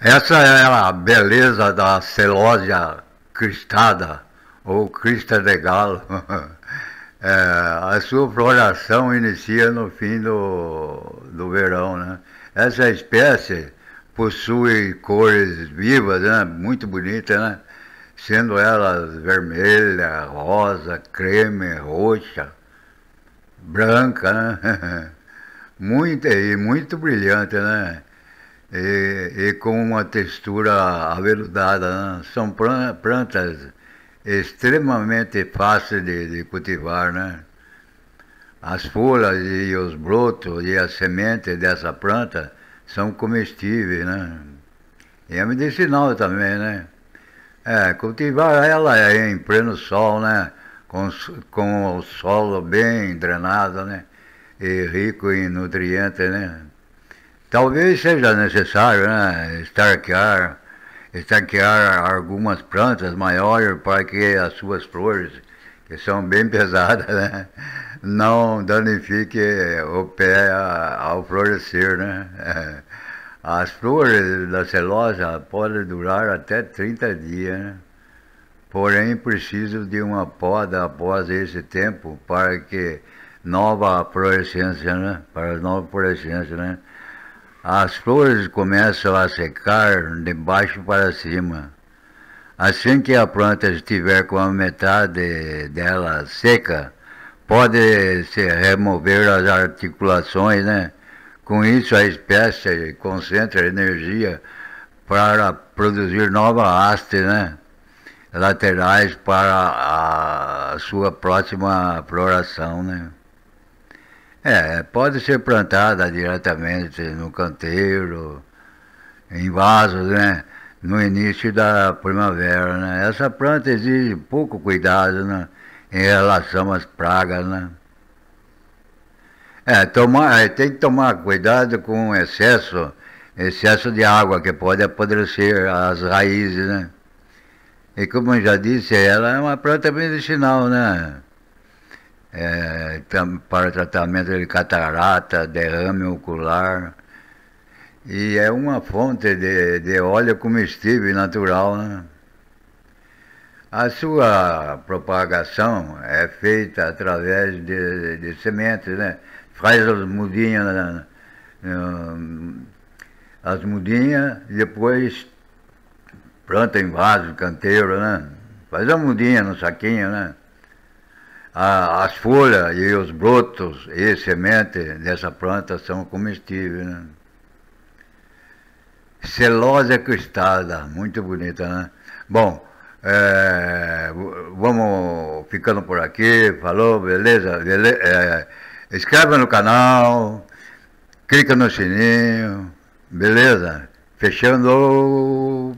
Essa é a beleza da celósia cristada, ou crista de galo. É, a sua floração inicia no fim do, do verão. Né? Essa espécie possui cores vivas, né? muito bonitas, né? sendo elas vermelha, rosa, creme, roxa, branca, né? muito, e muito brilhante, né? E, e, com uma textura aveludada. Né? São plantas extremamente fáceis de, de, cultivar, né? As folhas e os brotos e as sementes dessa planta são comestíveis, né? E é medicinal também, né? É, cultivar ela é em pleno sol, né? Com, com o solo bem drenado, né? E rico em nutrientes, né? Talvez seja necessário, né? Estarquear, estarquear algumas plantas maiores para que as suas flores, que são bem pesadas, né? Não danifique o pé ao florescer, né? As flores da celosa podem durar até 30 dias, né? porém preciso de uma poda após esse tempo para que nova florescência, né? Para nova florescência, né? As flores começam a secar de baixo para cima. Assim que a planta estiver com a metade dela seca, pode se remover as articulações, né? Com isso, a espécie concentra energia para produzir novas hastes né, laterais para a sua próxima floração. Né. É, pode ser plantada diretamente no canteiro, em vasos, né, no início da primavera. Né. Essa planta exige pouco cuidado né, em relação às pragas. Né. É, tomar, é, tem que tomar cuidado com excesso, excesso de água, que pode apodrecer as raízes, né? E como eu já disse, ela é uma planta medicinal, né? É, para tratamento de catarata, derrame ocular. E é uma fonte de, de óleo comestível natural, né? A sua propagação é feita através de, de sementes, né? faz as mudinhas, né? as mudinhas, depois planta em vaso, canteiro, né? Faz a mudinha no saquinho, né? As folhas e os brotos e semente dessa planta são comestíveis, né? Celósia cristada, muito bonita, né? Bom, é, vamos ficando por aqui, falou, beleza? beleza é, no canal, clica no sininho, beleza? Fechando.